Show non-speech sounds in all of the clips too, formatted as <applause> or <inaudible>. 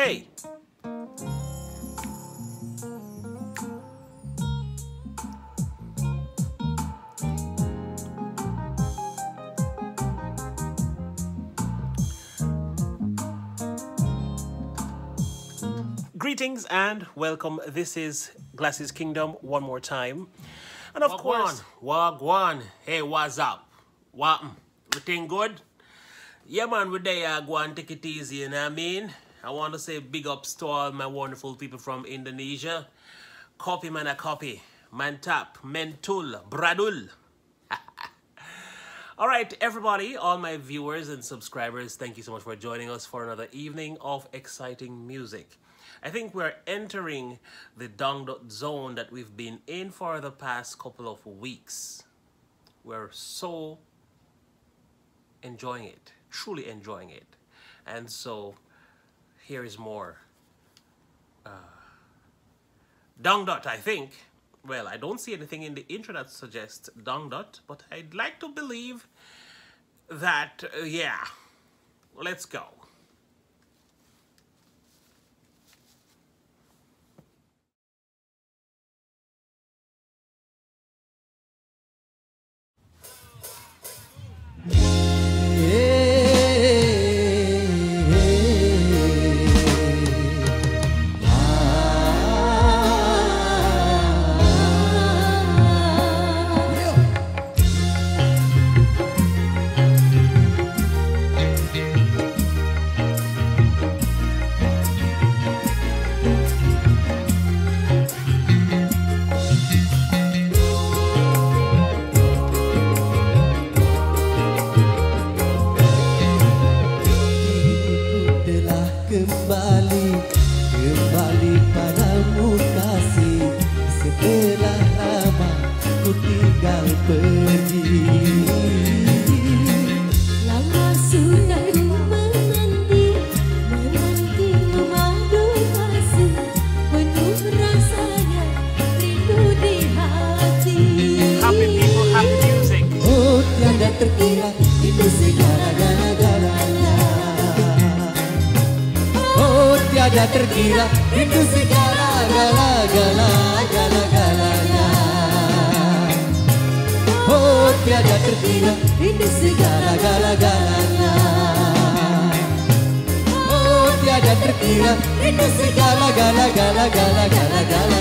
Hey! Greetings and welcome. This is Glasses Kingdom one more time. And of course, Wagwan. Hey, what's up? What? Mm, Everything good? Yeah, man, we're there. Uh, go and take it easy, you know what I mean? I want to say big ups to all my wonderful people from Indonesia. Copy, man, a copy. Mantap, Mentul, Bradul. <laughs> All right, everybody, all my viewers and subscribers, thank you so much for joining us for another evening of exciting music. I think we're entering the dangdut zone that we've been in for the past couple of weeks. We're so enjoying it, truly enjoying it. And so here is more. Uh, dangdut, I think. Well, I don't see anything in the intro that suggests dangdut, but I'd like to believe that, uh, yeah, let's go. Kembali padamu kasih Setelah tidak terkira Itu segala gala gala gala galanya Oh tiada terkira itu segala gala galanya Oh tiada tergila si segala gala gala gala gala gala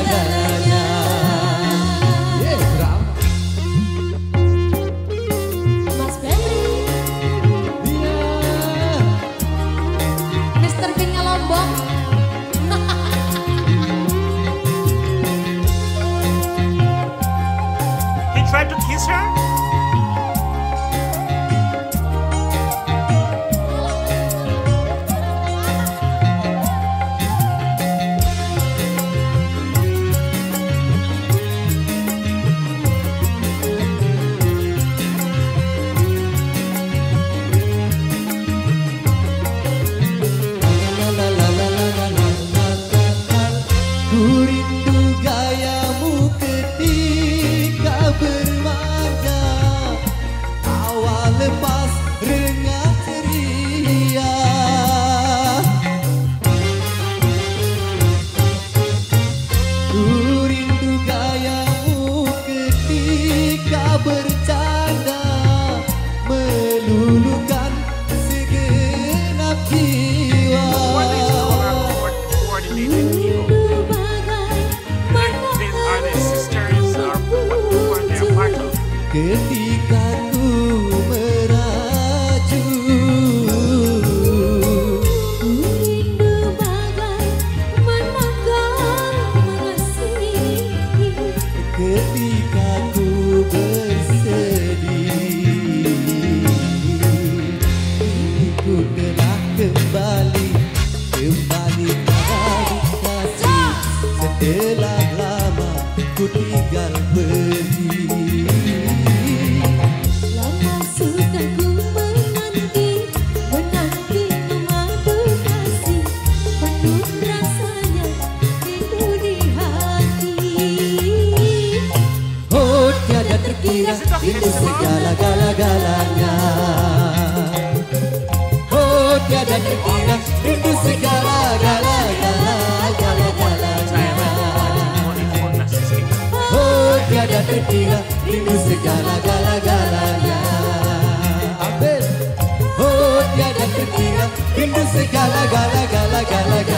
ketika ku bersedih Ku gerak kembali Kembali pada kasih Setelah lama ku tinggal pergi gembira Itu segala galanya. Oh tiada terkira Itu segala galanya. Oh tiada terkira Itu segala-gala-galanya Oh tiada terkira Itu segala-gala-gala-galanya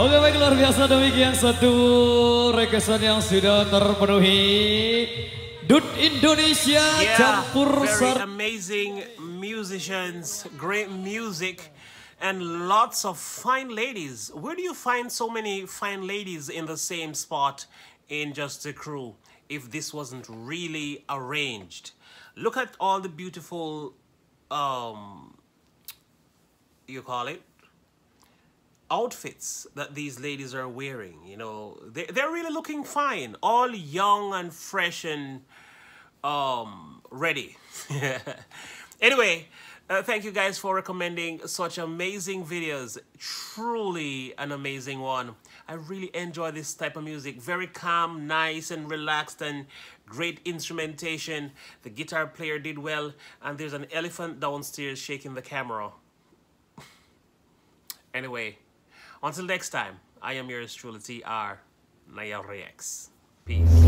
Oke baik luar biasa demikian satu requestan yang sudah terpenuhi. Dut Indonesia Yeah, campur very amazing musicians, great music, and lots of fine ladies. Where do you find so many fine ladies in the same spot in Just a Crew if this wasn't really arranged? Look at all the beautiful, um, you call it, outfits that these ladies are wearing. You know, they, they're really looking fine, all young and fresh and um ready. <laughs> Anyway uh, thank you guys for recommending such amazing videos. Truly an amazing one. I really enjoy this type of music. Very calm nice and relaxed and great instrumentation. The guitar player did well and there's an elephant downstairs shaking the camera. <laughs> Anyway until next time i am yours truly tr naya rex peace